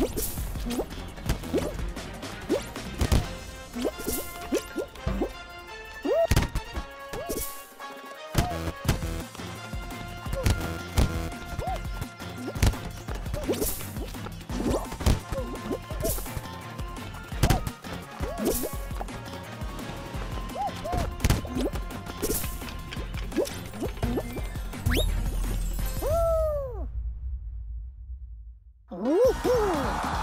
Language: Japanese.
you Uhul!